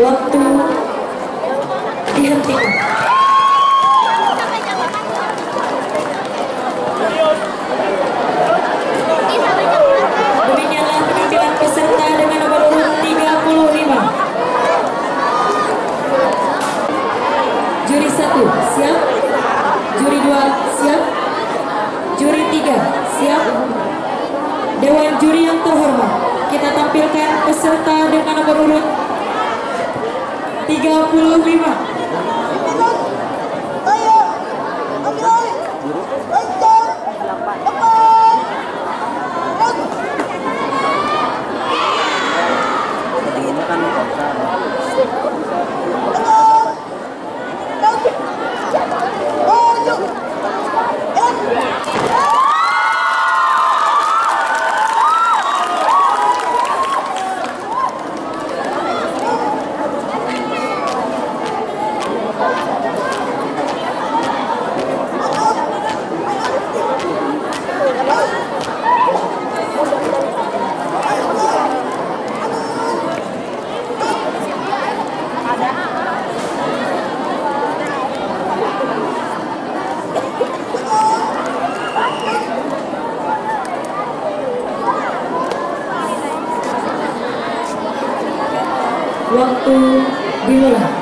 Waktu dihentikan. Demikianlah penampilan peserta dengan nomor urut 35. Juri 1 siap. Juri 2 siap. Juri 3 siap. Dewan juri yang terhormat, kita tampilkan peserta dengan nomor urut 35. Waktu dimulai.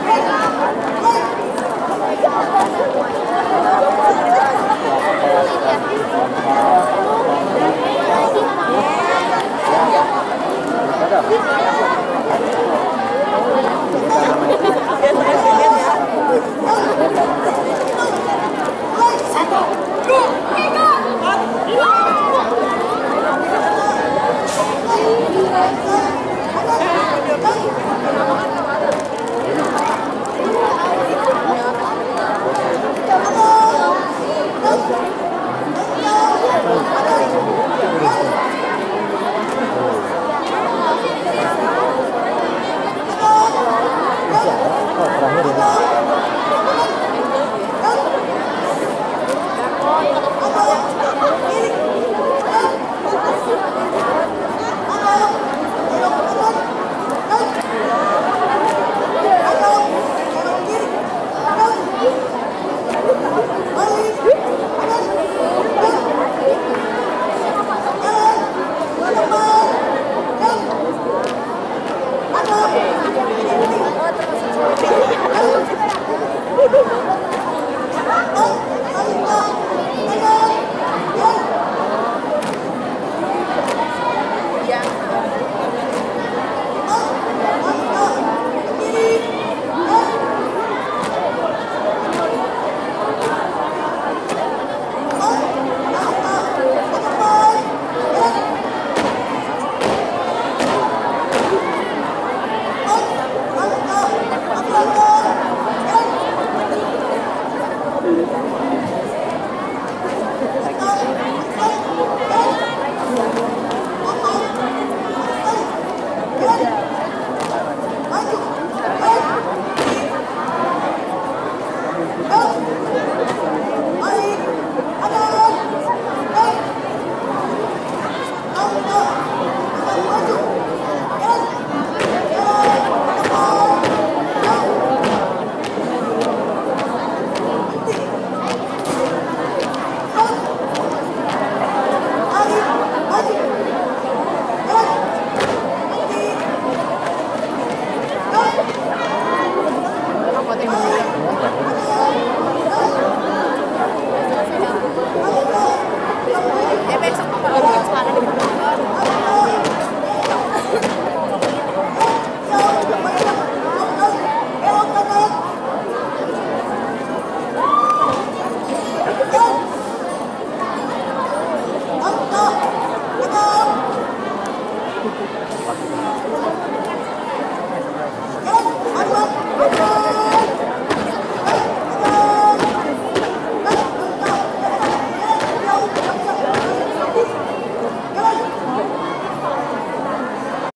Come on!